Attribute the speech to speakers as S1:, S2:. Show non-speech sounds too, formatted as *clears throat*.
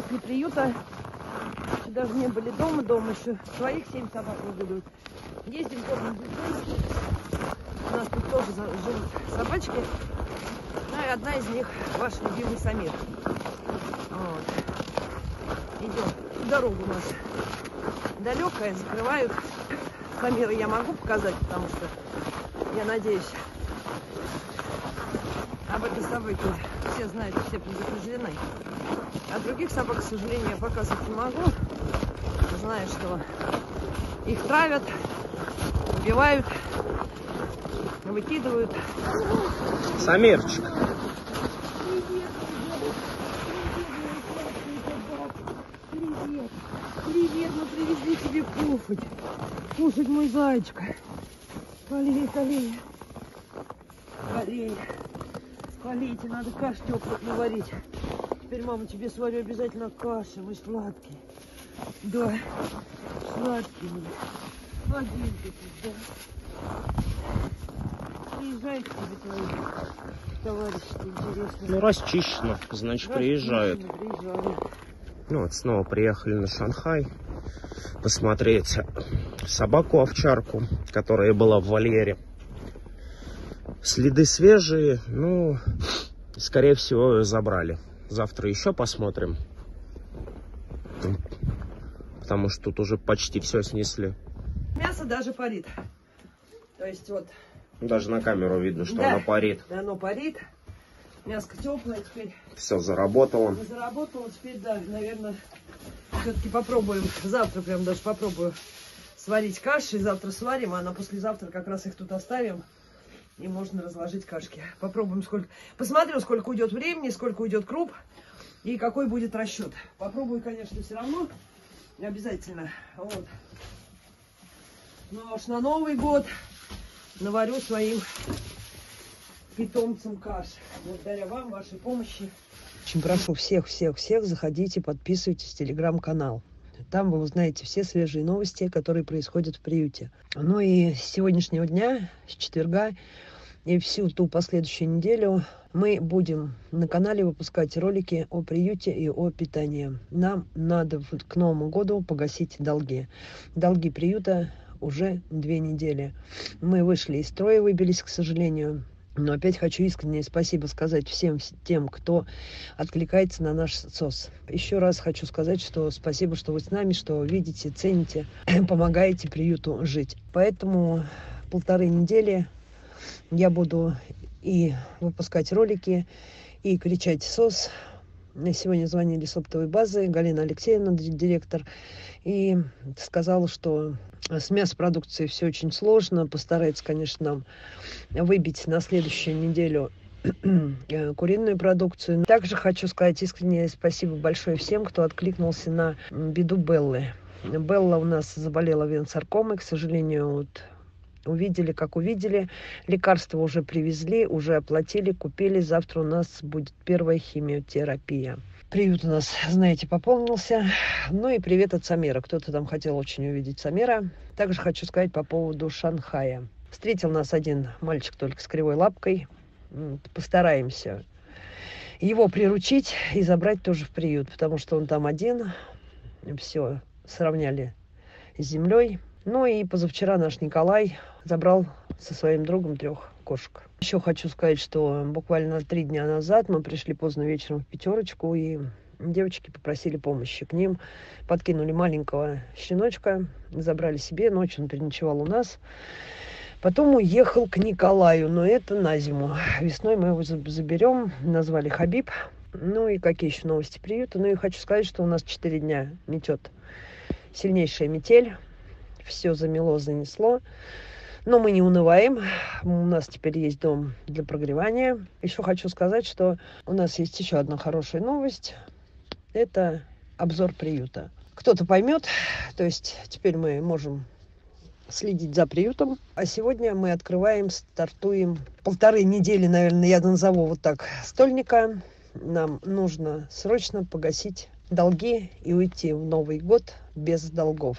S1: после приюта. Еще даже не были дома, дома еще своих семь собак выгуливают. Ездим детей. У нас тут тоже живут собачки. Ну и одна из них ваш любимый Самир. Вот. Идем. Дорога у нас далекая, закрывают. Самира я могу показать, потому что я надеюсь, об этой собаке все знают, все предупреждены. А других собак, к сожалению, я показывать не могу. Знаю, что их травят, убивают, выкидывают.
S2: Самирчик.
S1: Привет, привет, мы привезли тебе кушать. Кушать, мой зайчик. Скорее, скорее. Скорее. Скорейте, надо каш теплый наварить. Теперь, мама, тебе сварю обязательно каши, мы сладкие. Да, сладкие мы. Один тут, да. Приезжает к тебе твои товарищи интересные.
S2: Ну, расчищено, значит, приезжают. Ну, вот снова приехали на Шанхай посмотреть собаку-овчарку, которая была в вольере. Следы свежие, ну, скорее всего, забрали. Завтра еще посмотрим. Потому что тут уже почти все снесли.
S1: Мясо даже парит. То есть вот
S2: Даже на камеру видно, что
S1: Да.
S2: она парит.
S1: оно парит. Мяско теплое, теперь
S2: Все заработало.
S1: заработало. Теперь, да, наверное, все-таки попробуем. Завтра прям даже попробую сварить каши. Завтра сварим, а на послезавтра как раз их тут оставим. И можно разложить кашки. Попробуем сколько... Посмотрю, сколько уйдет времени, сколько уйдет круп. И какой будет расчет. Попробую, конечно, все равно. Обязательно. Вот. Ну, а уж на Новый год наварю своим питомцам каш. Благодаря вам, вашей помощи. Очень прошу всех, всех, всех, заходите, подписывайтесь телеграм-канал. Там вы узнаете все свежие новости, которые происходят в приюте. Ну и с сегодняшнего дня, с четверга и всю ту последующую неделю мы будем на канале выпускать ролики о приюте и о питании. Нам надо к Новому году погасить долги. Долги приюта уже две недели. Мы вышли из строя, выбились, к сожалению. Но опять хочу искреннее спасибо сказать всем тем, кто откликается на наш СОС. Еще раз хочу сказать, что спасибо, что вы с нами, что видите, цените, *clears throat* помогаете приюту жить. Поэтому полторы недели я буду и выпускать ролики, и кричать СОС. Мне Сегодня звонили с оптовой базы, Галина Алексеевна, ди- директор, и сказала, что с мясопродукцией все очень сложно. Постарается, конечно, нам выбить на следующую неделю э, куриную продукцию. Также хочу сказать искреннее спасибо большое всем, кто откликнулся на беду Беллы. Белла у нас заболела венсаркомой, к сожалению, вот увидели, как увидели. Лекарства уже привезли, уже оплатили, купили. Завтра у нас будет первая химиотерапия. Приют у нас, знаете, пополнился. Ну и привет от Самира. Кто-то там хотел очень увидеть Самира. Также хочу сказать по поводу Шанхая. Встретил нас один мальчик только с кривой лапкой. Постараемся его приручить и забрать тоже в приют, потому что он там один. Все сравняли с землей. Ну и позавчера наш Николай забрал со своим другом трех кошек. Еще хочу сказать, что буквально три дня назад мы пришли поздно вечером в пятерочку, и девочки попросили помощи. К ним подкинули маленького щеночка, забрали себе, ночью он переночевал у нас. Потом уехал к Николаю, но это на зиму. Весной мы его заб- заберем, назвали Хабиб. Ну и какие еще новости приюта? Ну и хочу сказать, что у нас 4 дня метет сильнейшая метель. Все замело, занесло. Но мы не унываем. У нас теперь есть дом для прогревания. Еще хочу сказать, что у нас есть еще одна хорошая новость. Это обзор приюта. Кто-то поймет, то есть теперь мы можем следить за приютом. А сегодня мы открываем, стартуем полторы недели, наверное, я назову вот так, стольника. Нам нужно срочно погасить долги и уйти в Новый год без долгов.